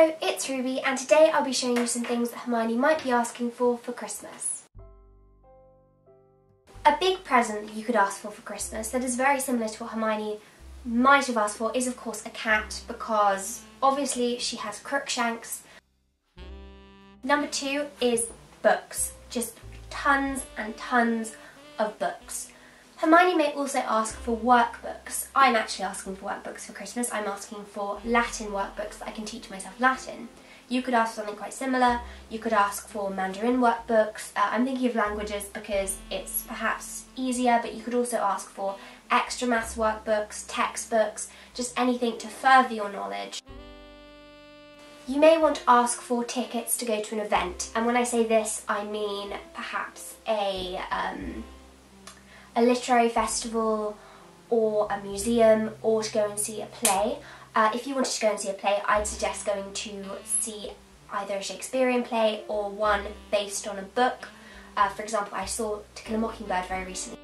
Hello, it's Ruby and today I'll be showing you some things that Hermione might be asking for for Christmas. A big present that you could ask for for Christmas that is very similar to what Hermione might have asked for is of course a cat because obviously she has Crookshanks. Number two is books, just tons and tons of books. Hermione may also ask for workbooks. I'm actually asking for workbooks for Christmas. I'm asking for Latin workbooks that I can teach myself Latin. You could ask for something quite similar. You could ask for Mandarin workbooks. Uh, I'm thinking of languages because it's perhaps easier, but you could also ask for extra maths workbooks, textbooks, just anything to further your knowledge. You may want to ask for tickets to go to an event, and when I say this, I mean perhaps a um, a literary festival or a museum or to go and see a play. Uh, if you wanted to go and see a play, I'd suggest going to see either a Shakespearean play or one based on a book. Uh, for example, I saw To Kill a Mockingbird very recently.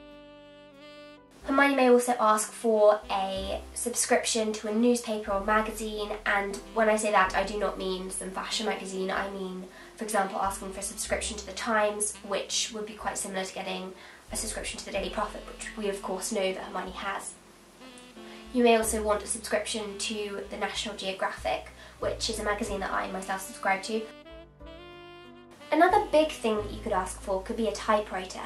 Hermione may also ask for a subscription to a newspaper or magazine and when I say that I do not mean some fashion magazine, I mean for example asking for a subscription to the Times which would be quite similar to getting a subscription to the Daily Prophet, which we of course know that Hermione has. You may also want a subscription to the National Geographic, which is a magazine that I myself subscribe to. Another big thing that you could ask for could be a typewriter,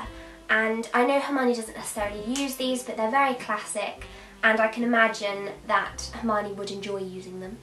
and I know Hermione doesn't necessarily use these, but they're very classic, and I can imagine that Hermione would enjoy using them.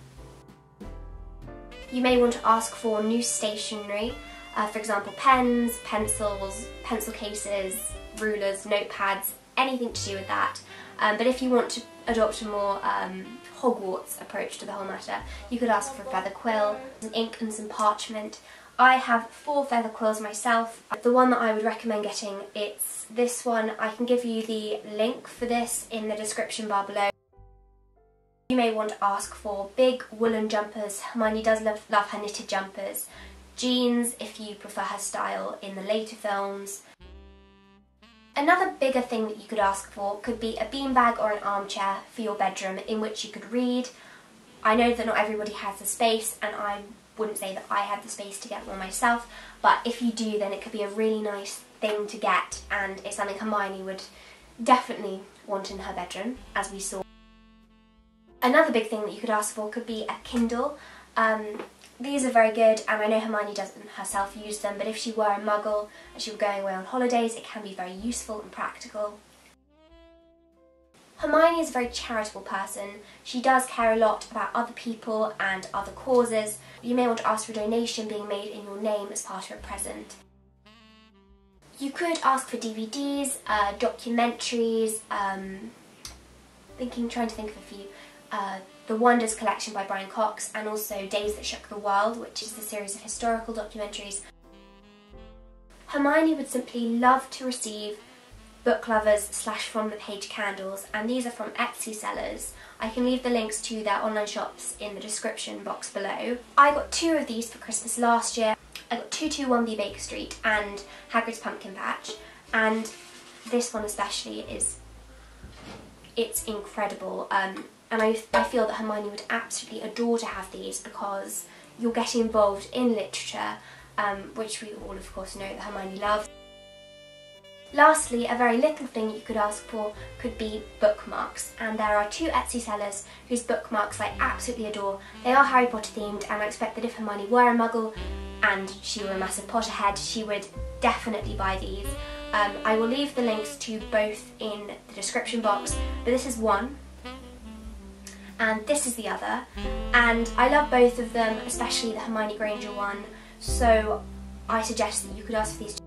You may want to ask for new stationery, uh, for example pens, pencils, pencil cases, rulers, notepads, anything to do with that. Um, but if you want to adopt a more um, Hogwarts approach to the whole matter, you could ask for a feather quill, some ink and some parchment. I have four feather quills myself. The one that I would recommend getting, it's this one. I can give you the link for this in the description bar below. You may want to ask for big woolen jumpers. Hermione does love, love her knitted jumpers. Jeans if you prefer her style in the later films. Another bigger thing that you could ask for could be a beanbag or an armchair for your bedroom in which you could read. I know that not everybody has the space and I wouldn't say that I had the space to get one myself, but if you do then it could be a really nice thing to get and it's something Hermione would definitely want in her bedroom, as we saw. Another big thing that you could ask for could be a Kindle. Um, these are very good and I know Hermione doesn't herself use them but if she were a muggle and she were going away on holidays it can be very useful and practical. Hermione is a very charitable person. She does care a lot about other people and other causes. You may want to ask for a donation being made in your name as part of a present. You could ask for DVDs, uh, documentaries, um, thinking, trying to think of a few, uh, the Wonders collection by Brian Cox and also Days That Shook the World, which is the series of historical documentaries. Hermione would simply love to receive book lovers slash from the page candles and these are from Etsy sellers. I can leave the links to their online shops in the description box below. I got two of these for Christmas last year. I got 221B Baker Street and Hagrid's Pumpkin Patch and this one especially is it's incredible. Um, and I, I feel that Hermione would absolutely adore to have these because you're getting involved in literature, um, which we all of course know that Hermione loves. Lastly, a very little thing you could ask for could be bookmarks, and there are two Etsy sellers whose bookmarks I absolutely adore. They are Harry Potter themed, and I expect that if Hermione were a muggle and she were a massive Potterhead, she would definitely buy these. Um, I will leave the links to both in the description box, but this is one and this is the other. Mm. And I love both of them especially the Hermione Granger one. So I suggest that you could ask for these